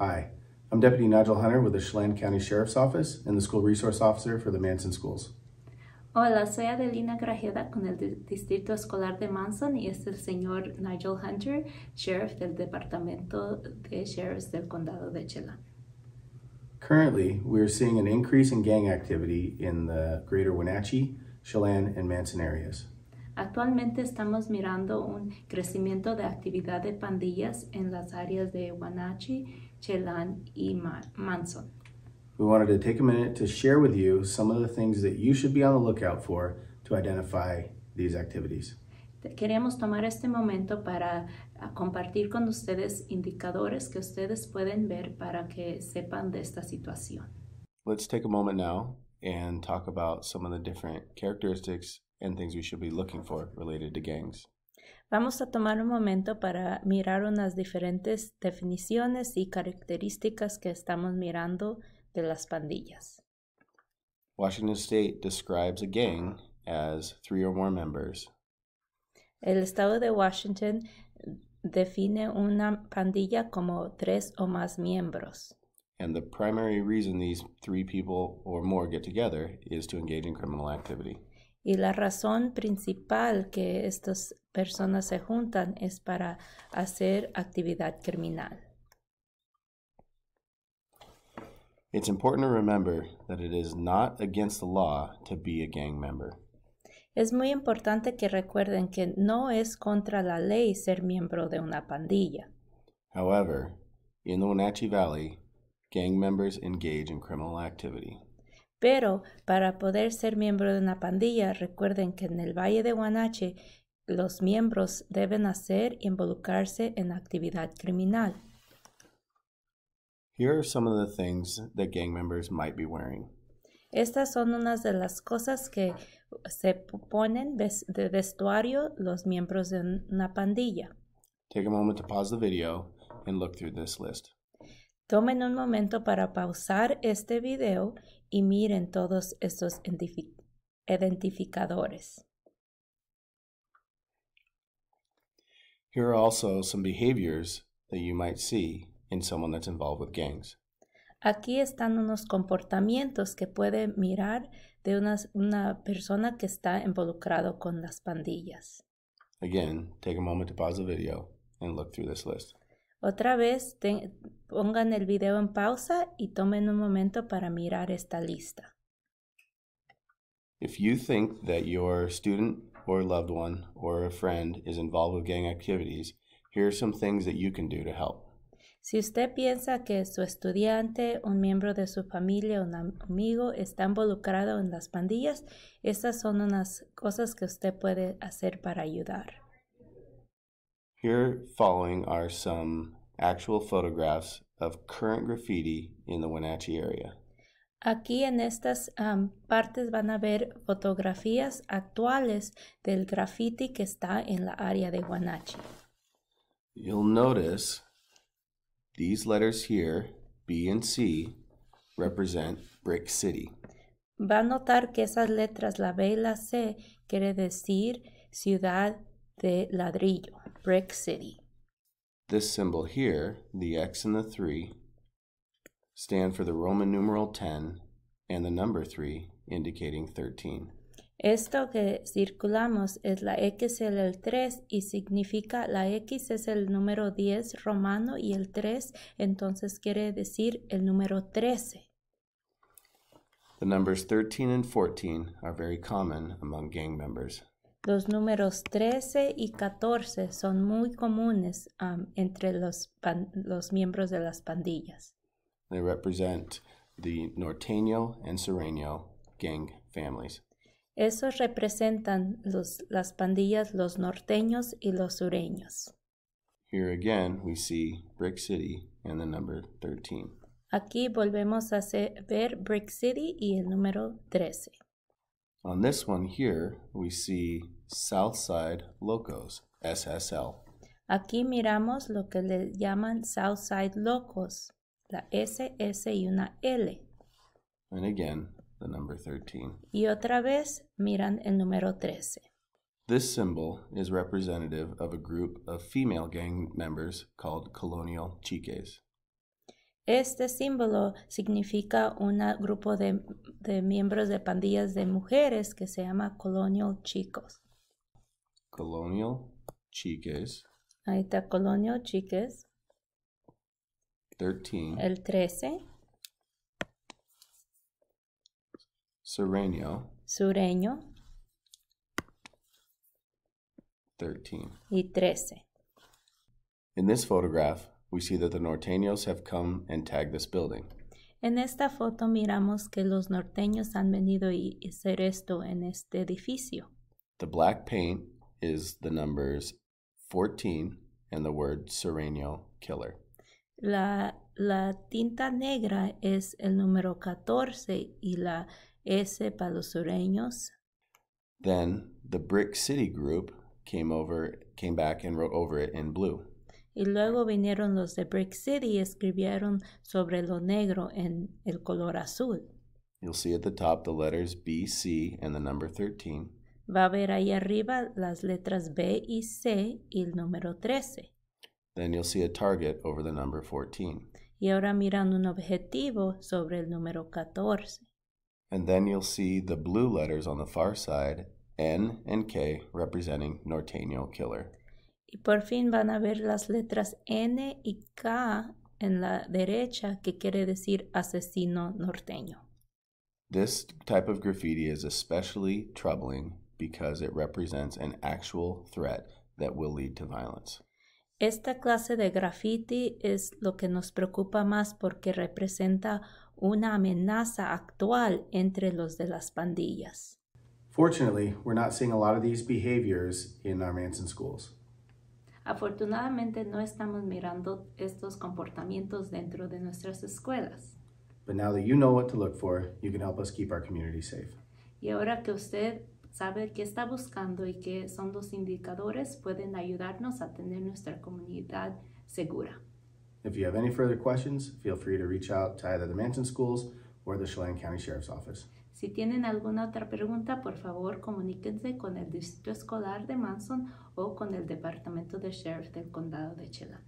Hi, I'm Deputy Nigel Hunter with the Chelan County Sheriff's Office and the School Resource Officer for the Manson Schools. Hola, soy Adelina Grajeda con el Distrito Escolar de Manson y es el señor Nigel Hunter, Sheriff del Departamento de Sheriffs del Condado de Chelan. Currently, we are seeing an increase in gang activity in the greater Wenatchee, Chelan, and Manson areas. Actualmente estamos mirando un crecimiento de actividad de pandillas en las áreas de Wenatchee, Chelan y Manson. We wanted to take a minute to share with you some of the things that you should be on the lookout for to identify these activities. Queremos tomar este momento para ah, compartir con ustedes indicadores que ustedes pueden ver para que sepan de esta situación. Let's take a moment now and talk about some of the different characteristics and things we should be looking for related to gangs. Vamos a tomar un momento para mirar unas diferentes definiciones y características que estamos mirando de las pandillas. Washington State describes a gang as three or more members. El estado de Washington define una pandilla como tres o más miembros. And the primary reason these three people or more get together is to engage in criminal activity. Y la razón principal que estas personas se juntan es para hacer actividad criminal. It's important to remember that it is not against the law to be a gang member. Es muy importante que recuerden que no es contra la ley ser miembro de una pandilla. However, in the Wenatchee Valley, gang members engage in criminal activity. Pero para poder ser miembro de una pandilla, recuerden que en el Valle de Guanache los miembros deben hacer e involucrarse en actividad criminal. Here are some of the things that gang members might be wearing. Estas son unas de las cosas que se ponen de vestuario los miembros de una pandilla. Take a moment to pause the video and look through this list. Tomen un momento para pausar este video y miren todos estos identificadores. Here are also some behaviors that you might see in someone that's involved with gangs. Aquí están unos comportamientos que puede mirar de una, una persona que está involucrado con las pandillas. Again, take a moment to pause the video and look through this list. Otra vez, te, pongan el video en pausa y tomen un momento para mirar esta lista. If you think that your student or loved one or a friend is involved with gang activities, here are some things that you can do to help. Si usted piensa que su estudiante, un miembro de su familia, un amigo está involucrado en las pandillas, estas son unas cosas que usted puede hacer para ayudar. Here following are some actual photographs of current graffiti in the Wenatchee area. Aquí en estas um, partes van a ver fotografías actuales del graffiti que está en la área de Wenatchee. You'll notice these letters here, B and C, represent Brick City. Va a notar que esas letras, la B y la C, quiere decir ciudad de ladrillo, Brick City. This symbol here, the X and the 3, stand for the Roman numeral 10 and the number 3 indicating 13. Esto que circulamos es la X el 3 y significa la X es el número 10 romano y el 3 entonces quiere decir el número 13. The numbers 13 and 14 are very common among gang members. Los números 13 y 14 son muy comunes um, entre los, los miembros de las pandillas. They represent the Norteño and Sereno gang families. Esos representan los, las pandillas los norteños y los sureños. Here again we see Brick City and the number 13. Aquí volvemos a ver Brick City y el número 13. On this one here, we see Southside Locos, SSL. Aquí miramos lo que le llaman Southside Locos, la SS y una L. And again, the number 13. Y otra vez miran el número 13. This symbol is representative of a group of female gang members called Colonial Chiques. Este símbolo significa un grupo de, de miembros de pandillas de mujeres que se llama Colonial Chicos. Colonial Chiques Ahí está Colonial Chiques, 13, el 13, Sereno Sureño 13. y 13. In this photograph, we see that the Norteños have come and tagged this building. En esta foto miramos que los norteños han venido y hacer esto en este edificio. The black paint is the numbers 14 and the word Sereno Killer. La, la tinta negra es el número 14 y la S para los sureños. Then the Brick City group came over, came back and wrote over it in blue. Y luego vinieron los de Brick City y escribieron sobre lo negro en el color azul. You'll see at the top the letters B, C, and the number 13. Va a ver ahí arriba las letras B y C y el número 13. Then you'll see a target over the number 14. Y ahora miran un objetivo sobre el número 14. And then you'll see the blue letters on the far side, N and K, representing Norteño Killer. Y por fin van a ver las letras N y K en la derecha, que quiere decir asesino norteño. This type of graffiti is especially troubling because it represents an actual threat that will lead to violence. Esta clase de graffiti es lo que nos preocupa más porque representa una amenaza actual entre los de las pandillas. Fortunately, we're not seeing a lot of these behaviors in our Manson schools. Afortunadamente no estamos mirando estos comportamientos dentro de nuestras escuelas. But now that you know what to look for, you can help us keep our community safe. Y ahora que usted sabe qué está buscando y qué son los indicadores, pueden ayudarnos a tener nuestra comunidad segura. If you have any further questions, feel free to reach out to either the Manson schools or the Chelan County Sheriff's Office. Si tienen alguna otra pregunta, por favor comuníquense con el Distrito Escolar de Manson o con el Departamento de Sheriff del Condado de Chelan.